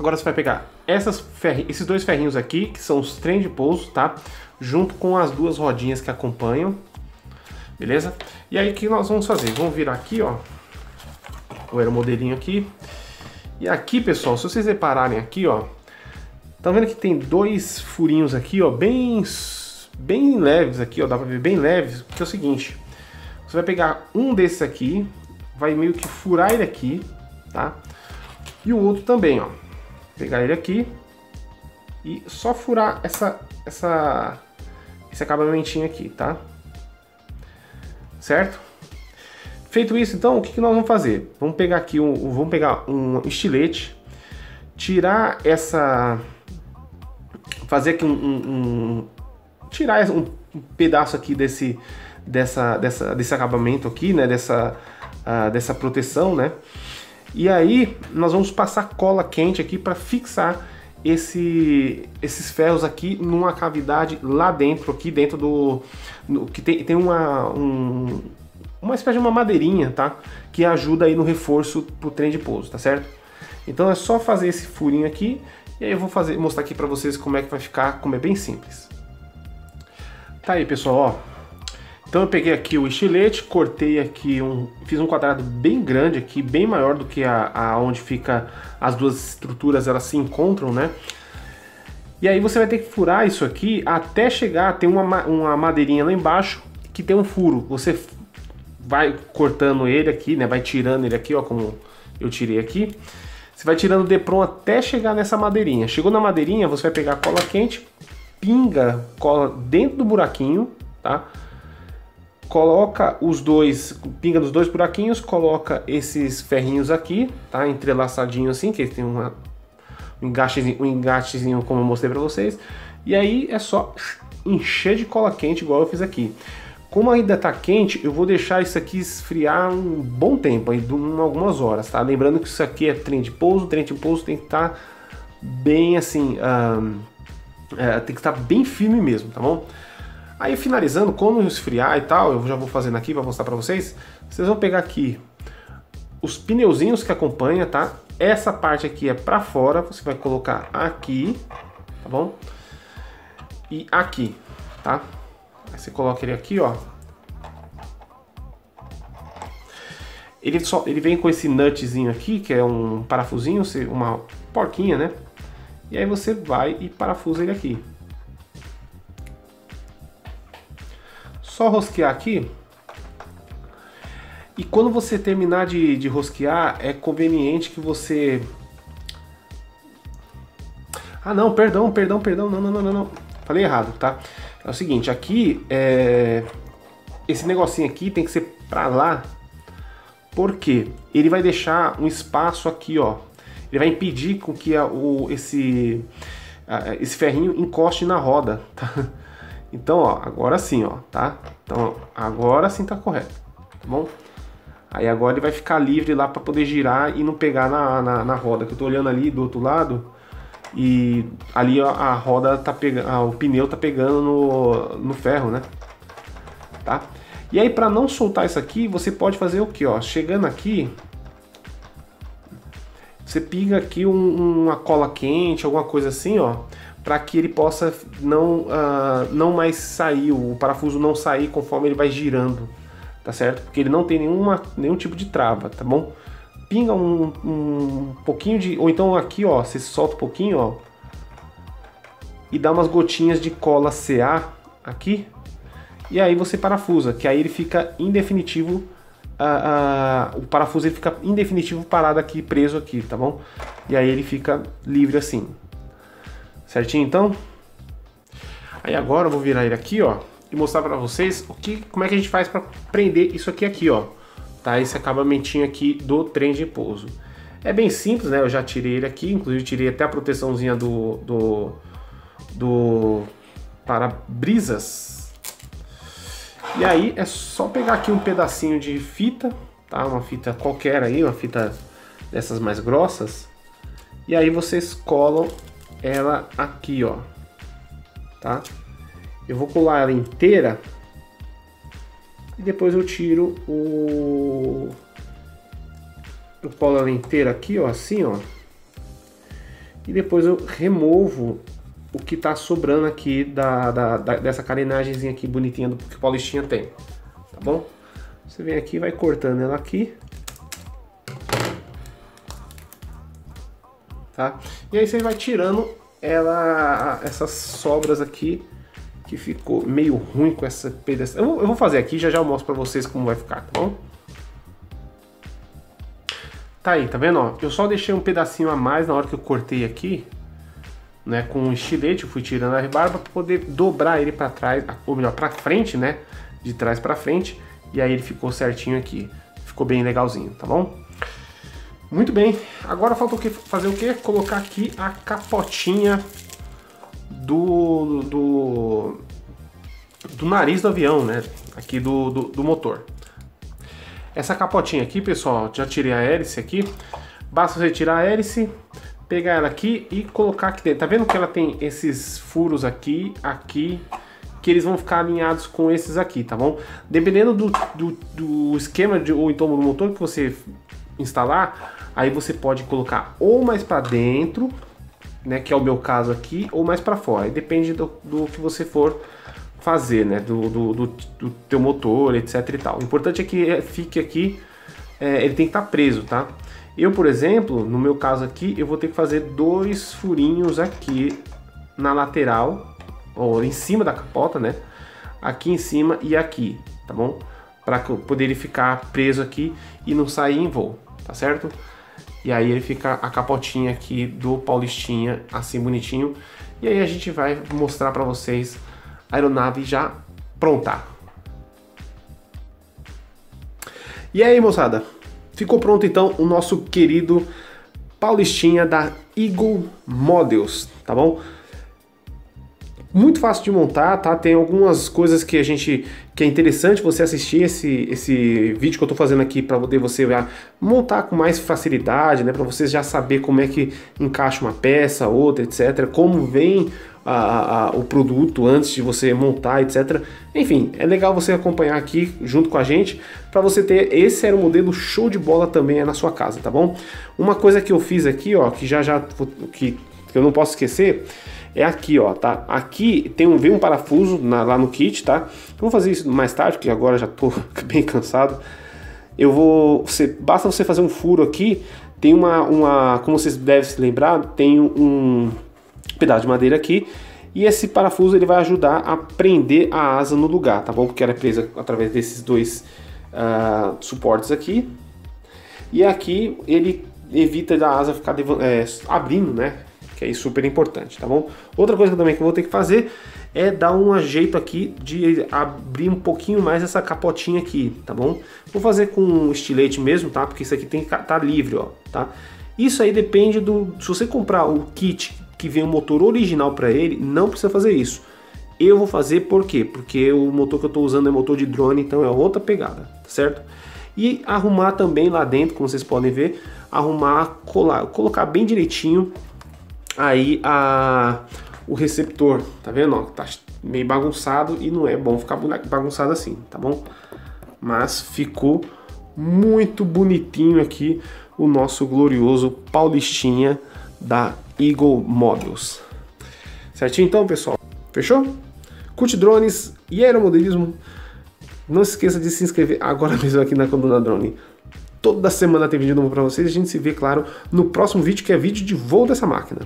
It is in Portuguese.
Agora você vai pegar essas esses dois ferrinhos aqui, que são os trem de pouso, tá? Junto com as duas rodinhas que acompanham, beleza? E aí o que nós vamos fazer? Vamos virar aqui, ó, o aeromodelinho aqui. E aqui, pessoal, se vocês repararem aqui, ó, tá vendo que tem dois furinhos aqui, ó, bem, bem leves aqui, ó, dá pra ver bem leves, que é o seguinte, você vai pegar um desses aqui, vai meio que furar ele aqui, tá? E o outro também, ó, pegar ele aqui e só furar essa, essa, esse acabamentinho aqui, tá? Certo? Feito isso, então, o que, que nós vamos fazer? Vamos pegar aqui um, vamos pegar um estilete, tirar essa, fazer aqui um, um, tirar um pedaço aqui desse, dessa, dessa, desse acabamento aqui, né? Dessa, uh, dessa proteção, né? E aí nós vamos passar cola quente aqui para fixar esse, esses ferros aqui numa cavidade lá dentro, aqui dentro do... No, que tem, tem uma, um, uma espécie de uma madeirinha, tá? Que ajuda aí no reforço pro trem de pouso, tá certo? Então é só fazer esse furinho aqui e aí eu vou fazer, mostrar aqui para vocês como é que vai ficar, como é bem simples. Tá aí pessoal, ó. Então eu peguei aqui o estilete, cortei aqui um, fiz um quadrado bem grande aqui, bem maior do que a, a onde fica as duas estruturas, elas se encontram, né? E aí você vai ter que furar isso aqui até chegar, tem uma, uma madeirinha lá embaixo que tem um furo. Você vai cortando ele aqui, né? Vai tirando ele aqui, ó, como eu tirei aqui. Você vai tirando o Depron até chegar nessa madeirinha. Chegou na madeirinha, você vai pegar cola quente, pinga cola dentro do buraquinho, tá? Coloca os dois, pinga nos dois buraquinhos, coloca esses ferrinhos aqui, tá? Entrelaçadinho assim, que tem uma, um, engatezinho, um engatezinho como eu mostrei para vocês. E aí é só encher de cola quente, igual eu fiz aqui. Como ainda está quente, eu vou deixar isso aqui esfriar um bom tempo, aí, algumas horas, tá? Lembrando que isso aqui é trem de pouso, trem de pouso tem que estar tá bem assim, é, tem que estar tá bem firme mesmo, tá bom? Aí finalizando, quando esfriar e tal, eu já vou fazendo aqui para mostrar para vocês. Vocês vão pegar aqui os pneuzinhos que acompanha, tá? Essa parte aqui é para fora, você vai colocar aqui, tá bom? E aqui, tá? Aí você coloca ele aqui, ó. Ele, só, ele vem com esse nutzinho aqui, que é um parafusinho, uma porquinha, né? E aí você vai e parafusa ele aqui. Só rosquear aqui. E quando você terminar de, de rosquear, é conveniente que você... Ah não, perdão, perdão, perdão, não, não, não, não, Falei errado, tá? É o seguinte, aqui, é... esse negocinho aqui tem que ser pra lá, porque ele vai deixar um espaço aqui, ó. Ele vai impedir com que a, o, esse, a, esse ferrinho encoste na roda, tá? Então, ó, agora sim, ó, tá? Então, agora sim tá correto, tá bom? Aí agora ele vai ficar livre lá para poder girar e não pegar na, na, na, roda, que eu tô olhando ali do outro lado e ali ó, a roda tá pegando, o pneu tá pegando no, no ferro, né? Tá? E aí para não soltar isso aqui, você pode fazer o que, ó? Chegando aqui, você piga aqui um, uma cola quente, alguma coisa assim, ó para que ele possa não, uh, não mais sair, o parafuso não sair conforme ele vai girando, tá certo? Porque ele não tem nenhuma, nenhum tipo de trava, tá bom? Pinga um, um pouquinho de... Ou então aqui, ó, você solta um pouquinho, ó, e dá umas gotinhas de cola CA aqui, e aí você parafusa, que aí ele fica em definitivo... Uh, uh, o parafuso ele fica em definitivo parado aqui, preso aqui, tá bom? E aí ele fica livre assim, Certinho então? Aí agora eu vou virar ele aqui, ó, e mostrar para vocês o que, como é que a gente faz para prender isso aqui aqui, ó. Tá? Esse acabamentinho aqui do trem de pouso. É bem simples, né? Eu já tirei ele aqui, inclusive tirei até a proteçãozinha do do, do para-brisas. E aí é só pegar aqui um pedacinho de fita, tá? Uma fita qualquer aí, uma fita dessas mais grossas. E aí vocês colam ela aqui, ó, tá? Eu vou colar ela inteira e depois eu tiro o eu colo ela inteira aqui, ó, assim, ó. e depois eu removo o que está sobrando aqui da, da, da, dessa carenagemzinha aqui bonitinha do que o Paulistinha tem, tá bom? Você vem aqui vai cortando ela aqui. Tá? E aí você vai tirando ela, essas sobras aqui que ficou meio ruim com essa pedaço. Eu, eu vou fazer aqui, já já eu mostro pra vocês como vai ficar, tá bom? Tá aí, tá vendo? Ó, eu só deixei um pedacinho a mais na hora que eu cortei aqui, né, com um estilete, eu fui tirando a rebarba para poder dobrar ele para trás, ou melhor, para frente, né, de trás para frente, e aí ele ficou certinho aqui. Ficou bem legalzinho, tá bom? Muito bem, agora falta o que fazer o que? Colocar aqui a capotinha do, do, do nariz do avião, né? Aqui do, do, do motor. Essa capotinha aqui, pessoal, já tirei a hélice aqui. Basta você tirar a hélice, pegar ela aqui e colocar aqui dentro. Tá vendo que ela tem esses furos aqui, aqui, que eles vão ficar alinhados com esses aqui, tá bom? Dependendo do, do, do esquema de, ou então do motor que você instalar, aí você pode colocar ou mais para dentro, né, que é o meu caso aqui, ou mais para fora. Aí depende do, do que você for fazer, né, do, do, do, do teu motor, etc e tal. O importante é que fique aqui, é, ele tem que estar tá preso, tá? Eu, por exemplo, no meu caso aqui, eu vou ter que fazer dois furinhos aqui na lateral ou em cima da capota, né? Aqui em cima e aqui, tá bom? Para poder ele ficar preso aqui e não sair em voo, tá certo? E aí ele fica a capotinha aqui do Paulistinha, assim bonitinho. E aí a gente vai mostrar para vocês a aeronave já pronta. E aí, moçada? Ficou pronto então o nosso querido Paulistinha da Eagle Models, tá bom? Muito fácil de montar, tá? Tem algumas coisas que a gente que é interessante você assistir esse, esse vídeo que eu tô fazendo aqui para poder você montar com mais facilidade, né? Para você já saber como é que encaixa uma peça, outra, etc. Como vem a, a, o produto antes de você montar, etc. Enfim, é legal você acompanhar aqui junto com a gente para você ter esse era o modelo show de bola também é na sua casa, tá bom? Uma coisa que eu fiz aqui, ó, que já já que, que eu não posso esquecer é aqui, ó, tá? Aqui tem um, vem um parafuso na, lá no kit, tá? Eu vou fazer isso mais tarde, porque agora já tô bem cansado. Eu vou, você, basta você fazer um furo aqui, tem uma, uma, como vocês devem se lembrar, tem um pedaço de madeira aqui e esse parafuso ele vai ajudar a prender a asa no lugar, tá bom? Porque ela é presa através desses dois uh, suportes aqui. E aqui ele evita da asa ficar é, abrindo, né? Que é super importante, tá bom? Outra coisa também que eu vou ter que fazer é dar um jeito aqui de abrir um pouquinho mais essa capotinha aqui, tá bom? Vou fazer com um estilete mesmo, tá? Porque isso aqui tem que estar tá livre, ó, tá? Isso aí depende do... Se você comprar o kit que vem o motor original para ele, não precisa fazer isso. Eu vou fazer por quê? Porque o motor que eu estou usando é motor de drone, então é outra pegada, certo? E arrumar também lá dentro, como vocês podem ver, arrumar, colar, colocar bem direitinho aí a, o receptor, tá vendo? Ó, tá meio bagunçado e não é bom ficar bagunçado assim, tá bom? Mas ficou muito bonitinho aqui o nosso glorioso Paulistinha da Eagle Models. Certinho então, pessoal? Fechou? Curte drones e aeromodelismo. Não se esqueça de se inscrever agora mesmo aqui na Condona Drone. Toda semana tem vídeo novo para vocês. A gente se vê, claro, no próximo vídeo, que é vídeo de voo dessa máquina.